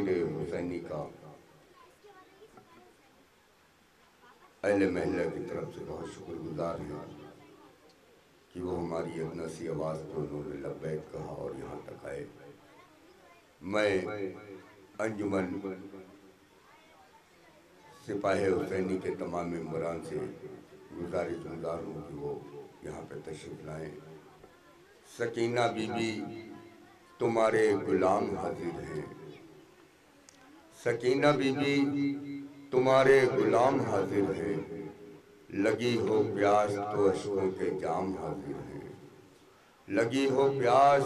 हुसैनी का अहल महल्ला की तरफ़ से बहुत शुक्रगुजार हैं कि वो हमारी अबनसी आवाज़ पर उन्होंने लब्बैक कहा और यहाँ तक आए मैं अंजुमन सिपाही हुसैनी के तमाम मेम्बरान से गुजारिश गुजार हूँ कि वो यहाँ पे तशरीफ़ लाएँ सकीना बीबी तुम्हारे गुलाम हाजिर हैं सकीना बीबी, तुम्हारे गुलाम हाजिर है। लगी हो प्यास तो अशकों के जाम हाजिर हैं। लगी हो प्यास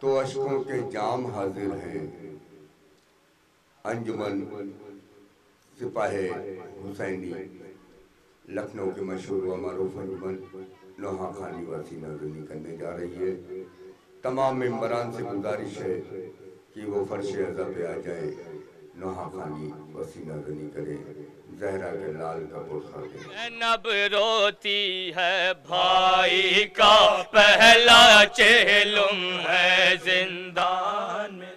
तो अशकों के जाम हाजिर हैं। अंजुमन, सिपाही हुसैनी, लखनऊ के मशहूर व मरूफ अंजुमन, लोहा खानी वासी नजनी करने जा रही है। तमाम मेम्बरान से गुजारिश है कि वो फर्श अज़ा पे आ जाए। नोहा खानी करे जहरा के लाल का दे नब रोती है भाई का पहला चेलुम है जिंदान में।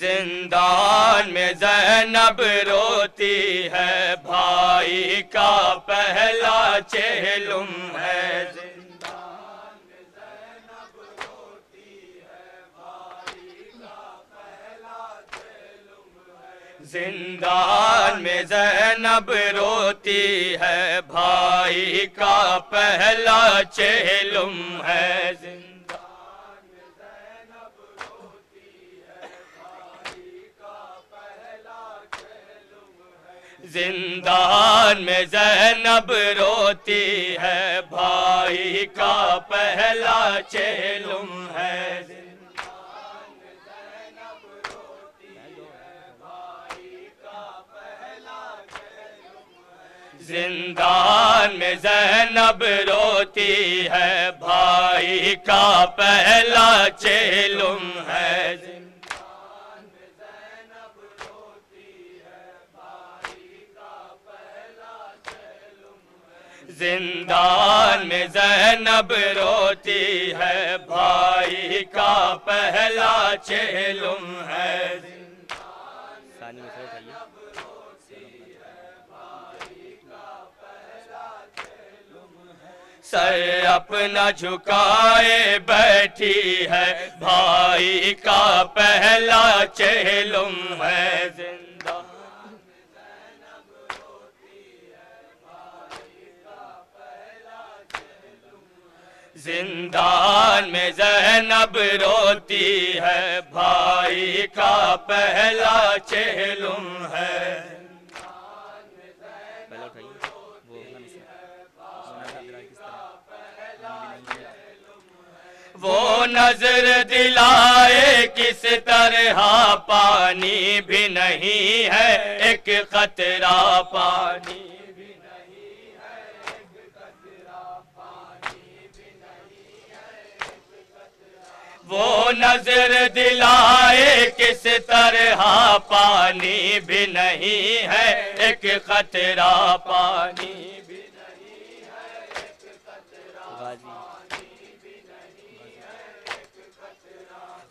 जिंदान में जैनब रोती है भाई का पहला चेलुम है है जिंदान में जैनब रोती है, भाई का पहला चेलुम है। जिंदान जिंदान में जैनब रोती है, भाई का पहला चेलुम है जिंदान में जैनब रोती है भाई का पहला चेलुम है जिंदान में जैनब रोती है, भाई का पहला चेलुम है। जिंदान में जैनब रोती है, भाई का पहला चेलुम है। सर अपना झुकाए बैठी है। भाई का पहला चेलुम है। ज़िंदा जिंदान में जैनब रोती है। भाई का पहला चेलुम है। नज़र दिलाए किस तरह पानी भी नहीं है, एक कतरा पानी वो नज़र दिलाए किस तरह पानी भी नहीं है, एक कतरा पानी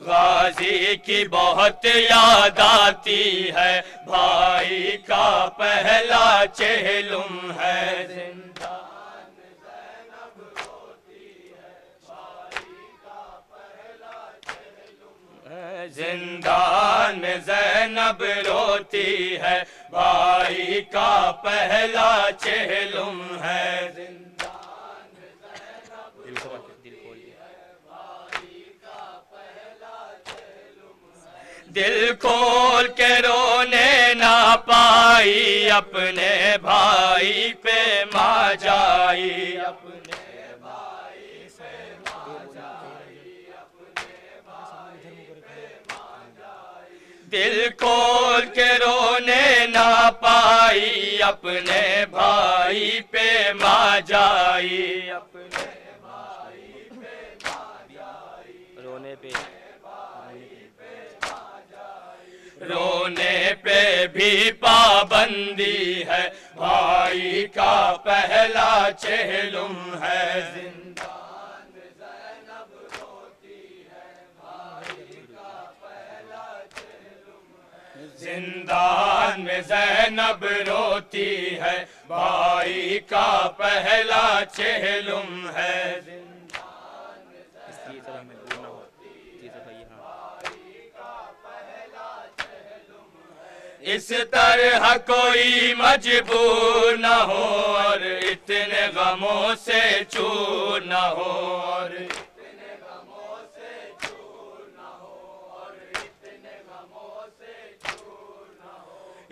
गाजी की बहुत याद आती है, भाई का पहला चेलुम है। जिंदान में जैनब रोती है, भाई का पहला चेलुम है। जिंदान में जैनब रोती है भाई का पहला चेलुम है जिंदान में जैनब दिल खोल दिल खोल के दिल खोल के रोने ना पाई, अपने भाई पे मा जाई। अपने भाई माँ भाई दिल खोल के रोने ना पाई अपने भाई पे माँ जाई अपने भाई पे माँ जाई। रोने पे। रोने पे भी पाबंदी है। भाई का पहला चेहलुम है। जिंदान में जैनब रोती है। भाई का पहला चेहलुम है। इस तरह कोई मजबूर न हो और इतने गमों से चूर न हो और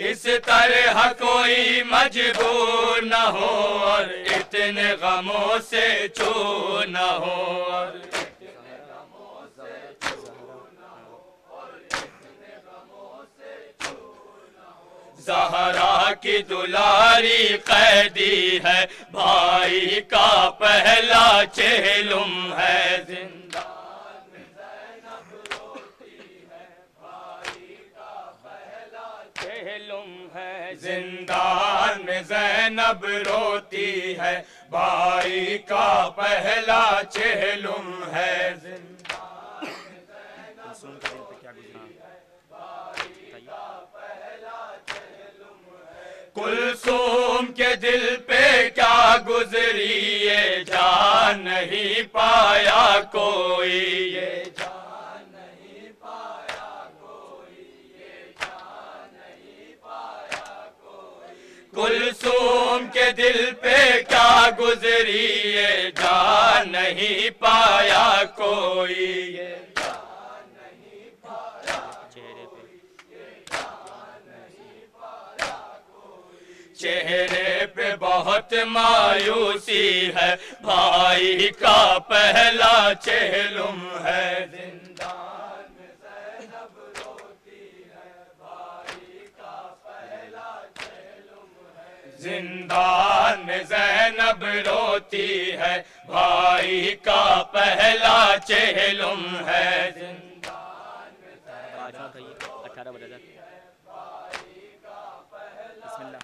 इस तरह कोई मजबूर न हो और इतने गमों से चूर न हो और जहरा की दुलारी कैदी है। भाई का पहला चेहलुम है। ज़िंदा है। जिंदान में जैनब रोती है। भाई का पहला चेहलुम है। ज़िंदा कुलसुम के दिल पे क्या गुजरा बताइए कुलसुम के दिल पे क्या गुजरी ये जान नहीं पाया कोई, ये कुलसुम के दिल पे क्या गुजरी ये जान नहीं पाया कोई, ये चेहरे पे चेहरे पे बहुत मायूसी है। भाई का पहला चेहलुम है। जिंदान में जैनब रोती है। भाई का पहला चेहलुम है। जिंदान में जैनब रोती है। भाई का पहला चेहलुम है जिंदान पाँचवा बताइए अठारह बता बिस्मिल्लाह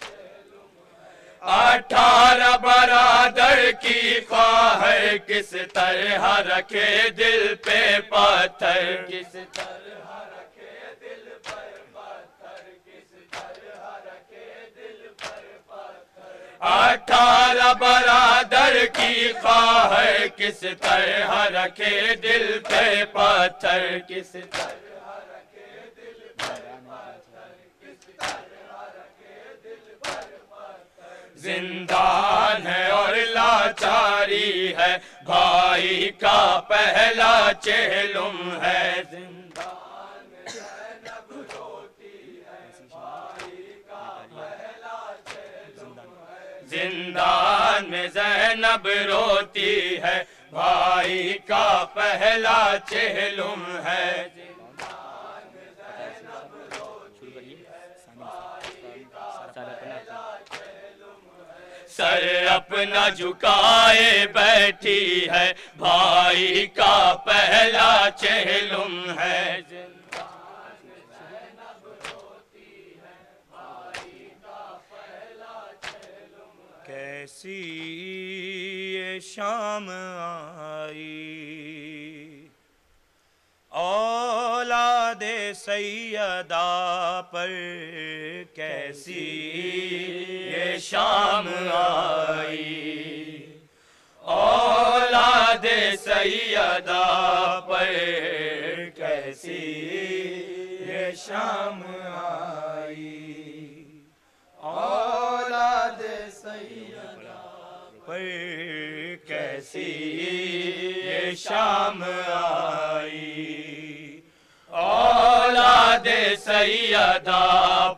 अठारह बरादर की ख्वाह किस तरह रखे दिल पे पत्थर किस तरह रखे दिल पर पत्थर किस तरह रखे दिल पर पत्थर अठारह बरादर की ख्वाह किस तरह रखे दिल पे पत्थर किस तरह जिंदान है और लाचारी है, भाई का पहला चेहलुम है। जिंदान में जैनब रोती है, भाई का पहला चेहलुम है जिंदान में जैनब रोती है भाई का पहला चेहलुम है शुरू करिए सानी सारा पन्ना सर अपना झुकाए बैठी है। भाई का पहला चेहलुम है। कैसी ये शाम आई। औलादे सैयदा पर कैसी ये शाम आई सैयदा पर कैसी ये शाम आई औलाद सैयदा पर कैसी ये शाम आई औलाद सैयदा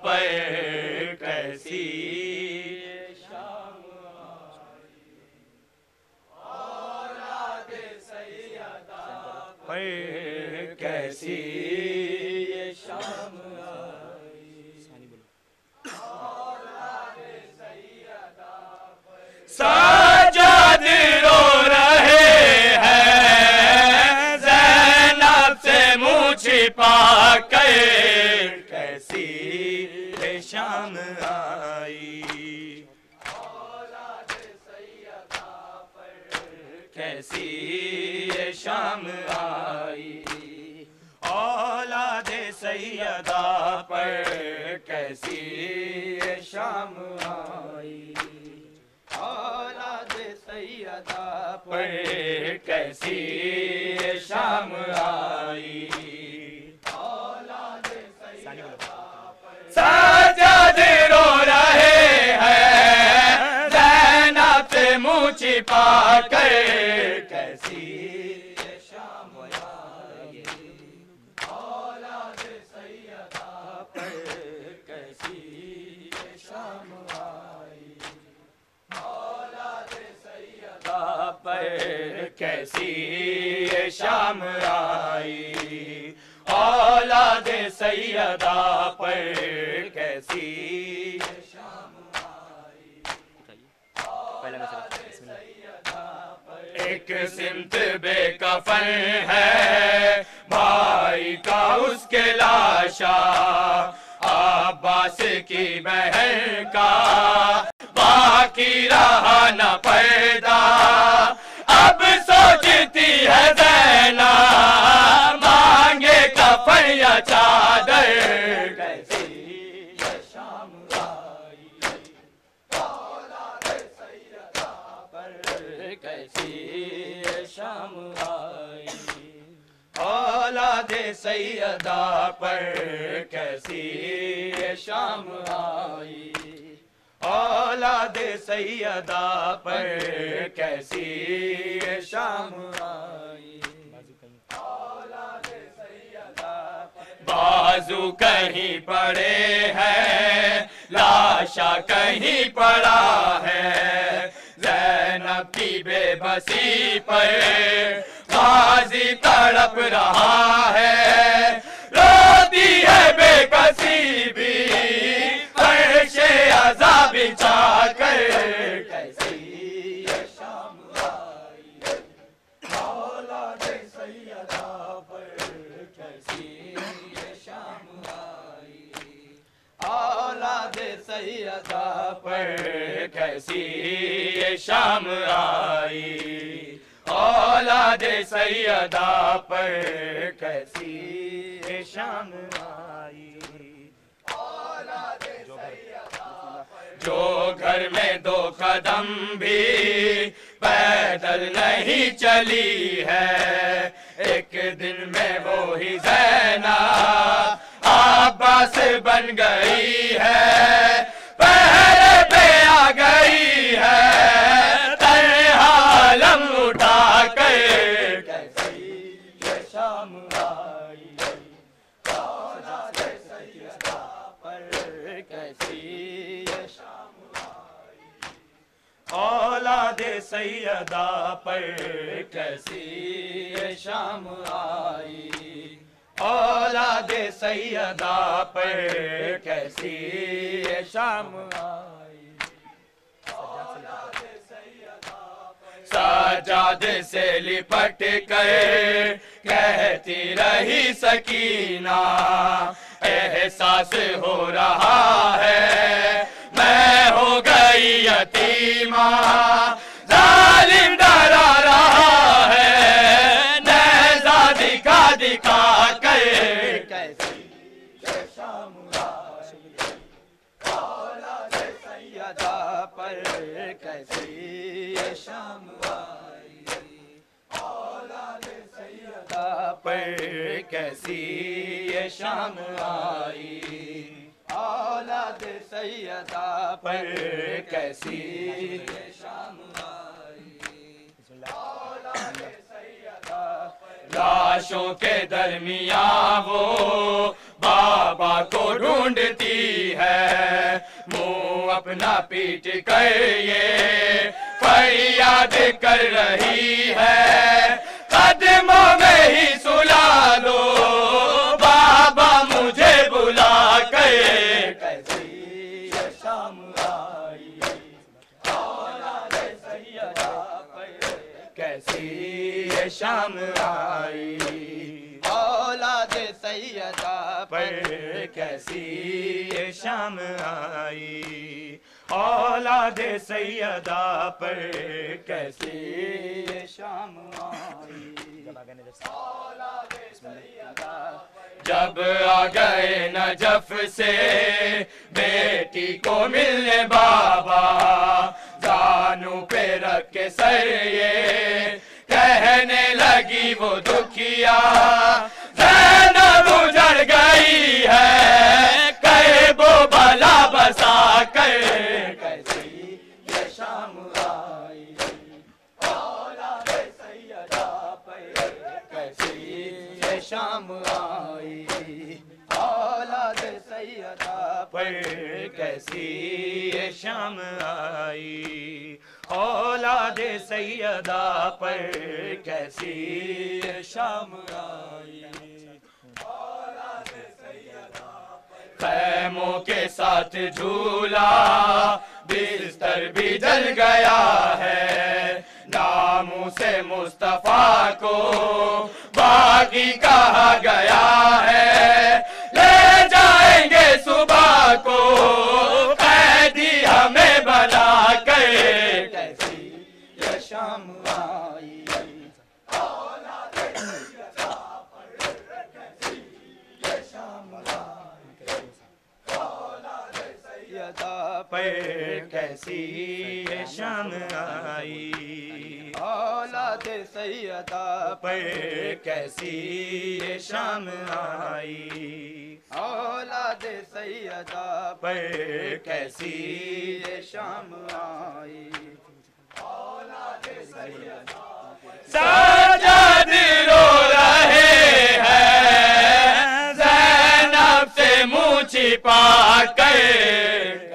पर कैसी पर कैसी शाम आई? सजद रो रहे हैं जैनब से मुँह छिपा कर कैसी शाम आई औलाद सैयदा पर कैसी? एक सिमत बेकफन है भाई का उसके लाशा। अब्बास की बहन का बाकी रहा न पैदा। अब सोचती है जैना मांगे कफन या चादर। कैसी शाम आई पर कैसी शाम आई औलाद सैयदा पर कैसी शाम आई औलाद सैयदा पर कैसी शाम आई। बाजू कहीं पड़े हैं, लाशा कहीं पड़ा है। जैनब की बेबसी पर गाजी तड़प रहा है। रोती है बेकसी भी। फर्शे अजाब कर कैसी ये शाम आई औलाद सैयदा पर कैसी ये शाम आई औलाद सैयदा पर कैसी ये शाम आई औलाद सैयदा पर कैसी ये शाम जो घर में दो कदम भी पैदल नहीं चली है। एक दिन में वो ही जैना आबास बन गई है। पे आ गई है। तरहालम उठा कर औलाद सैयदा पर कैसी शाम आई? औलाद सैयदा पर कैसी शाम आई? साजाद से लिपट कर कहती रही सकीना, एहसास हो रहा है, मैं हो गई यतीमा। रहा है। नैजा दिखा दिखा कर। कैसी पर कैसी शाम पर कैसी ये शाम आई? औलाद सैयदा पर कैसी शाम लाशों के दरमिया वो बाबा को ढूंढती है। मुँह अपना पीट कर ये फरियाद कर रही है। कदमों में ही सुला लो बाबा मुझे बुला कर। शाम आई। औलाद सैदा पर कैसी ये शाम आई। औलाद सैदा पर कैसी ये शाम आई। जब आ गए नजफ से, बेटी को मिलने बाबा। जानू पे रख के सर ये कहने लगी वो दुखिया। जैनब उजड़ गई है, कहे वो भला बसा कर। कैसी ये शाम आई कैसी ये शाम आई औलाद सैयदा पर कैसी ये शाम आई औलाद सैयदा पर कैसी शाम आई? खैमों के साथ झूला, बिस्तर भी जल गया है। नामों से मुस्तफ़ा को बागी कहा गया है। ले जाएँगे सुबह को कैदी हमें बना कर कैसी ये शाम आई पर कैसी औलाद सैयदा पर कैसी ये शाम आई। औलाद सैयदा पे कैसी ये शाम आई। साजद रो रहे हैं, जैनब से मुँह छिपा कर।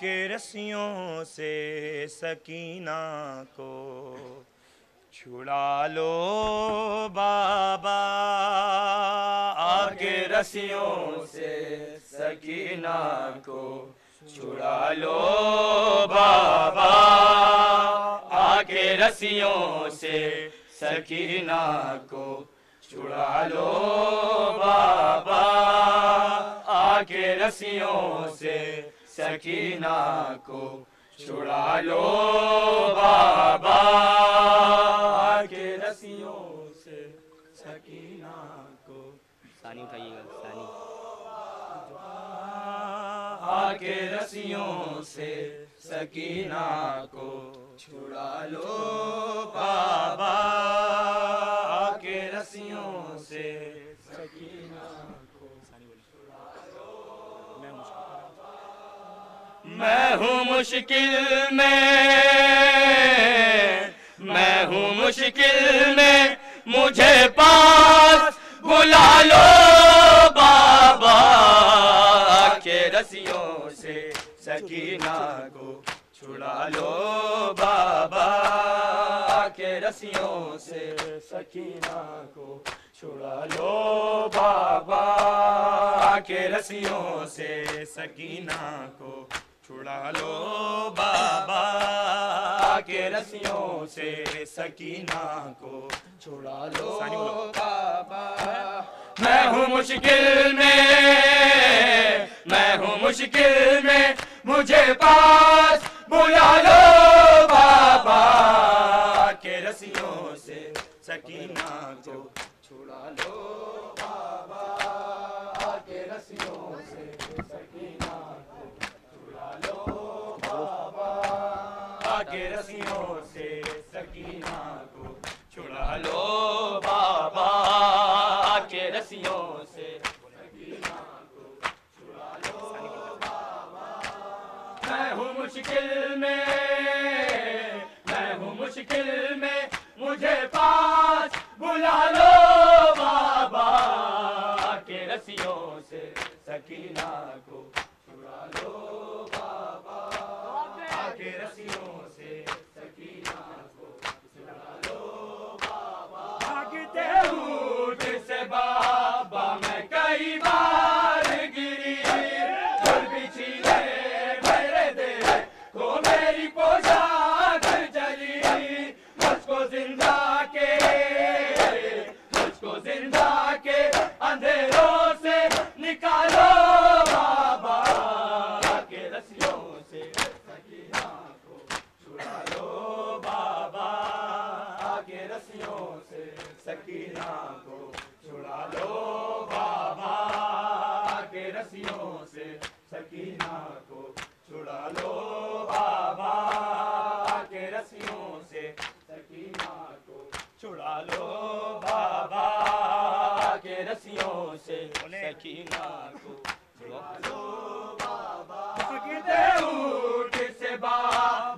आके रस्सियों से सकीना को छुड़ा लो बाबा। आके रस्सियों से सकीना को छुड़ा लो बाबा। आके रस्सियों से सकीना को छुड़ा लो बाबा। आके रस्सियों से सकीना को छुड़ा लो बाबा। आके रस्सियों से सकीना को सानी उठाइएगा सानी। आके रस्सियों से सकीना को छुड़ा लो बाबा। मुश्किल में, मैं हूँ मुश्किल में, मुझे पास बुला लो बाबा के रस्सियों से, सकीना को छुड़ा लो बाबा के रस्सियों से, सकीना को छुड़ा लो बाबा के रस्सियों से, सकीना को छुड़ा लो बाबा के रस्सियों से सकीना को छुड़ा लो बाबा। मैं हूँ मुश्किल में मैं हूँ मुश्किल में मुझे पास बुला लो बाबा। के रस्सियों से सकीना को के रस्सियों से सकीना को छुड़ा लो बाबा। के रस्सियों से हूँ मुश्किल में, मैं हूँ मुश्किल में, मुझे पास बुला लो बाबा। के रस्सियों से सकीना को रस्सियों से सकी माँ को छुड़ा लो बाबा के रस्सियों से सकी को छुड़ा लो बाबा। के उठ से बाबा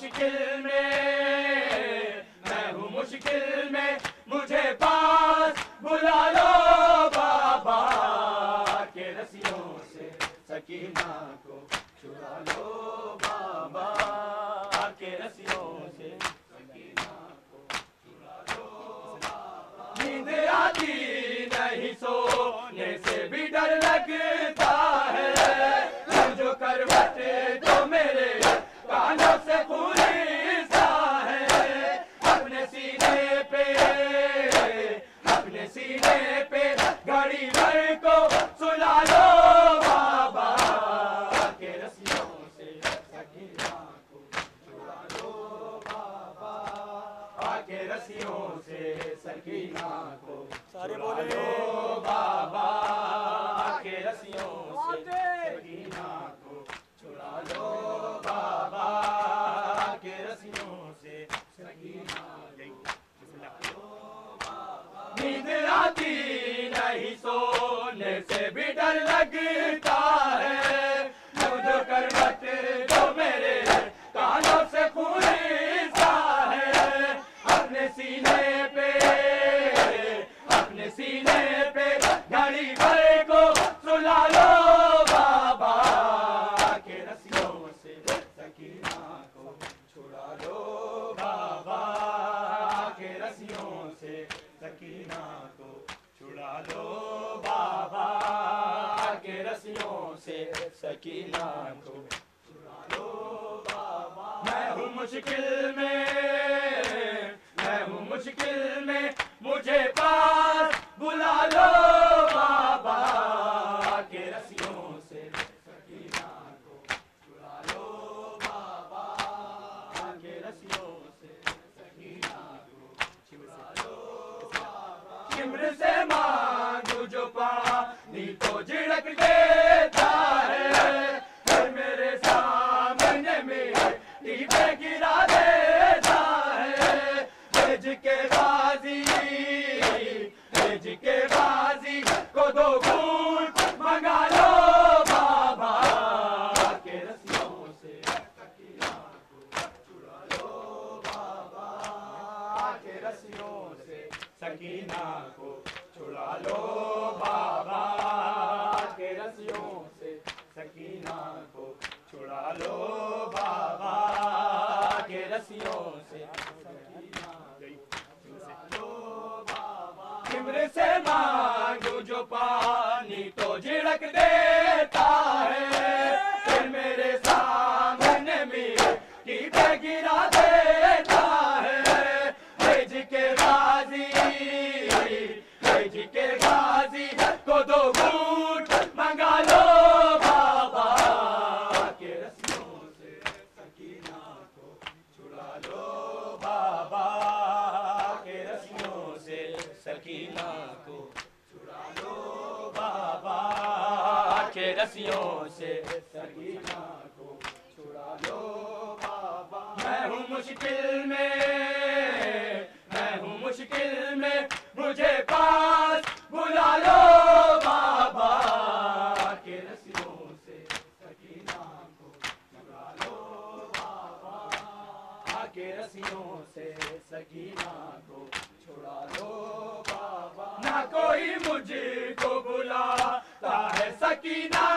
मुश्किल में मैं हूँ मुश्किल में aşkım ticket. है